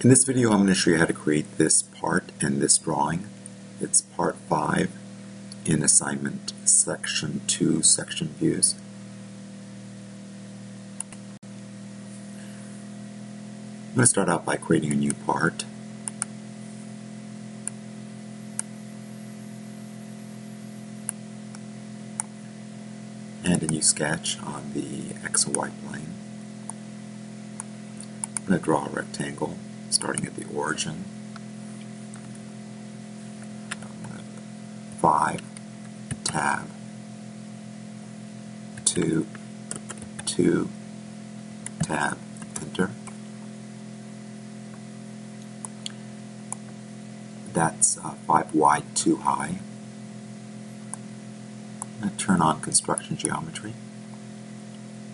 In this video I'm going to show you how to create this part and this drawing. It's part 5 in assignment section 2 section views. I'm going to start out by creating a new part. And a new sketch on the X and Y plane. I'm going to draw a rectangle starting at the origin. Five, tab, two, two, tab, enter. That's uh, five wide, two high. I'm going to turn on construction geometry.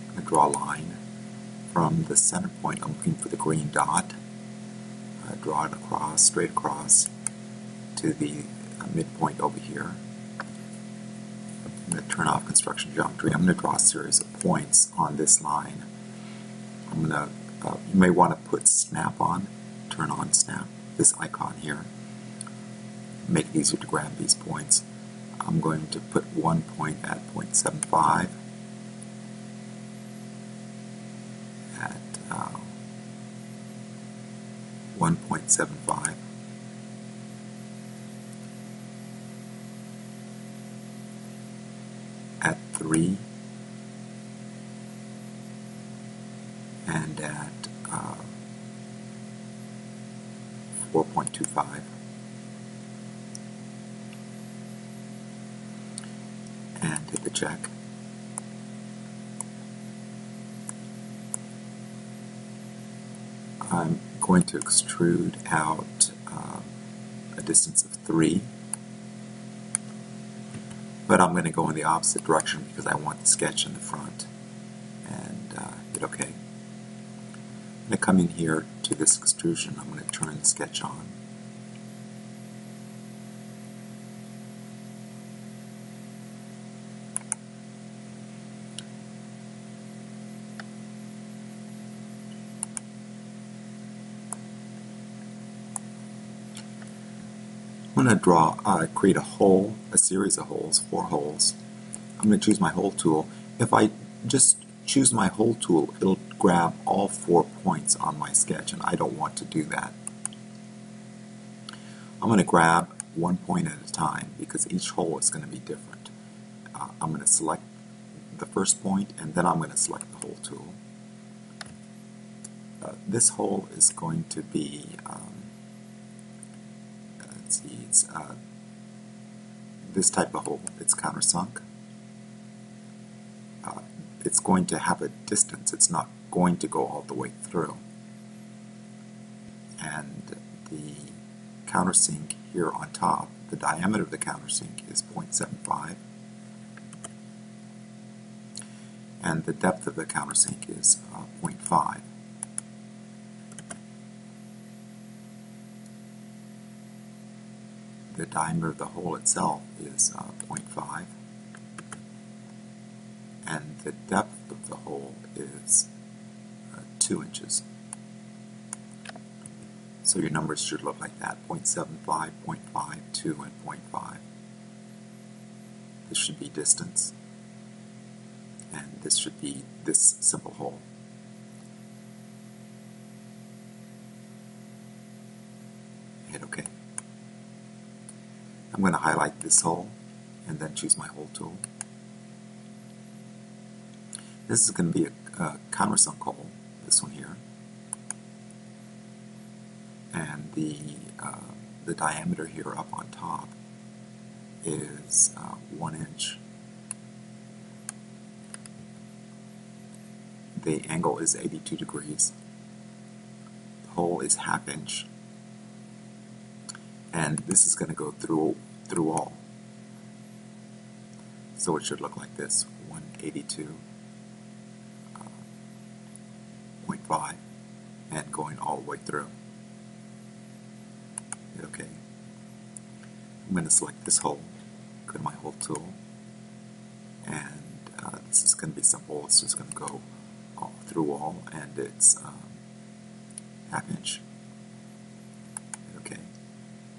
I'm going to draw a line from the center point. I'm looking for the green dot uh, draw it across, straight across to the uh, midpoint over here. I'm going to turn off construction geometry. I'm going to draw a series of points on this line. I'm going to, uh, you may want to put snap on, turn on snap, this icon here. Make it easier to grab these points. I'm going to put one point at 0.75 1.75. At 3 and at uh, 4.25 and hit the check. I'm going to extrude out um, a distance of 3 but I'm going to go in the opposite direction because I want the sketch in the front and uh, hit OK. I'm going to come in here to this extrusion. I'm going to turn the sketch on I'm going to draw, uh, create a hole, a series of holes, four holes. I'm going to choose my hole tool. If I just choose my hole tool, it'll grab all four points on my sketch, and I don't want to do that. I'm going to grab one point at a time because each hole is going to be different. Uh, I'm going to select the first point, and then I'm going to select the hole tool. Uh, this hole is going to be um, see, it's uh, this type of hole. It's countersunk. Uh, it's going to have a distance. It's not going to go all the way through. And the countersink here on top, the diameter of the countersink is 0.75. And the depth of the countersink is uh, 0.5. the diameter of the hole itself is uh, 0.5 and the depth of the hole is uh, 2 inches. So your numbers should look like that, 0.75, 0.5, 2, and 0.5. This should be distance, and this should be this simple hole. Hit OK. I'm going to highlight this hole and then choose my hole tool. This is going to be a, a hole, this one here. And the, uh, the diameter here up on top is uh, one inch. The angle is 82 degrees. The hole is half inch and this is going to go through through all. So it should look like this, 182.5 uh, and going all the way through. Okay. I'm going to select this hole, go to my hole tool, and uh, this is going to be simple. It's just going to go all through all, and it's um, half inch.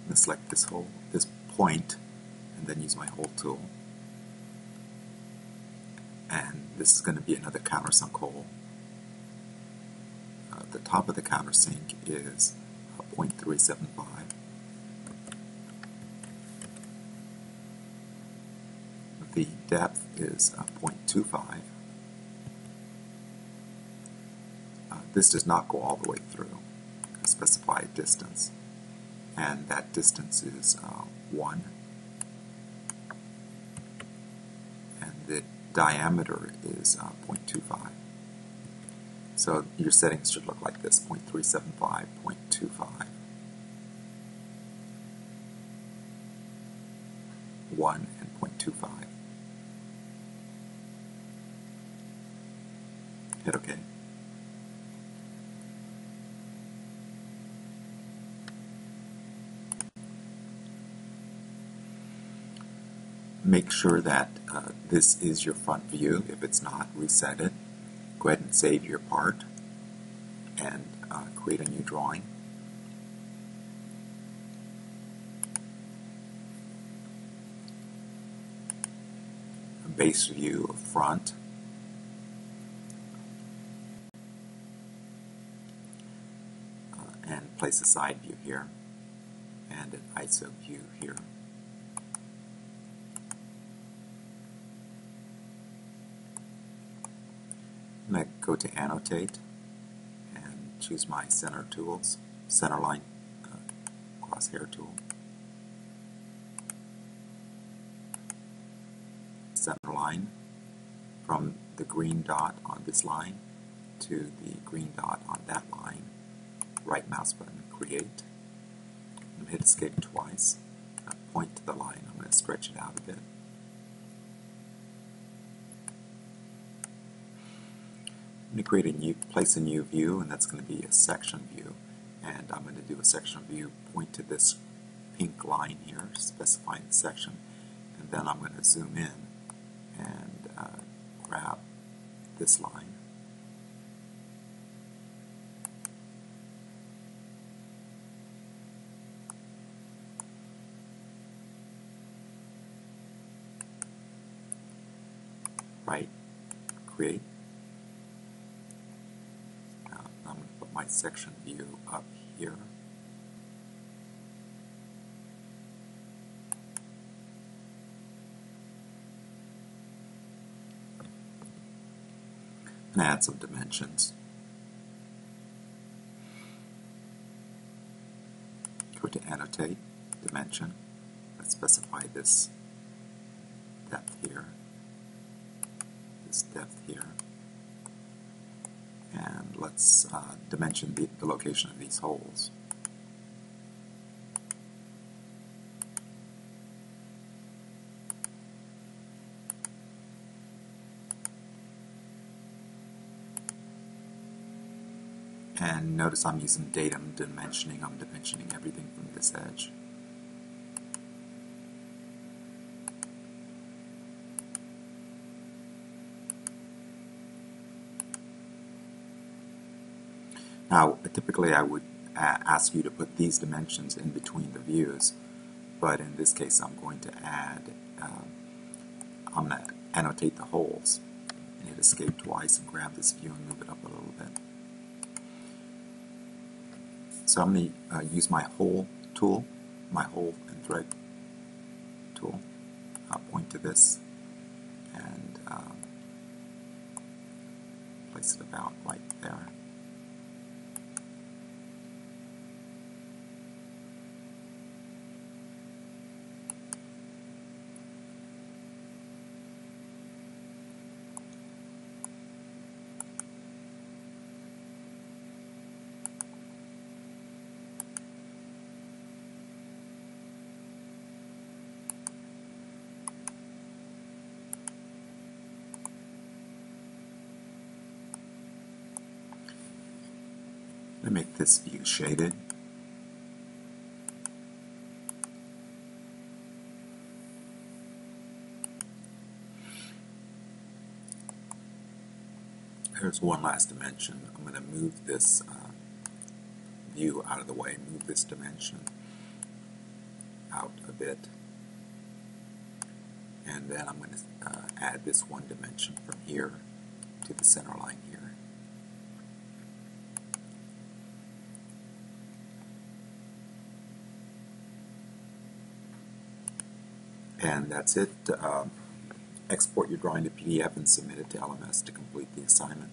To select this hole, this point, and then use my hole tool. And this is going to be another countersunk hole. Uh, the top of the countersink is uh, 0.375. The depth is uh, 0.25. Uh, this does not go all the way through. Specify a distance, and that distance is uh, 1. And the diameter is uh, 0.25. So your settings should look like this, 0.375, 0.25. 1 and 0.25. Hit OK. Make sure that uh, this is your front view. If it's not, reset it. Go ahead and save your part and uh, create a new drawing. A base view of front. Uh, and place a side view here and an ISO view here. I'm going to go to Annotate and choose my center tools, center line uh, crosshair tool. Center line from the green dot on this line to the green dot on that line. Right mouse button, create. To hit escape twice. Point to the line. I'm going to stretch it out a bit. I'm going to create a new, place a new view, and that's going to be a section view. And I'm going to do a section view, point to this pink line here, specifying the section, and then I'm going to zoom in and uh, grab this line. Right, create. Now I'm section view up here. And add some dimensions. Go to annotate, dimension. Let's specify this depth here, this depth here and let's uh, dimension the, the location of these holes. And notice I'm using datum dimensioning, I'm dimensioning everything from this edge. Now, typically I would ask you to put these dimensions in between the views, but in this case I'm going to add, uh, I'm going to annotate the holes and hit escape twice and grab this view and move it up a little bit. So I'm going to uh, use my hole tool, my hole and thread tool. I'll point to this and um, place it about right there. To make this view shaded. Here's one last dimension. I'm going to move this uh, view out of the way, move this dimension. out a bit. And then I'm going to uh, add this one dimension from here to the center line here. And that's it. Um, export your drawing to PDF and submit it to LMS to complete the assignment.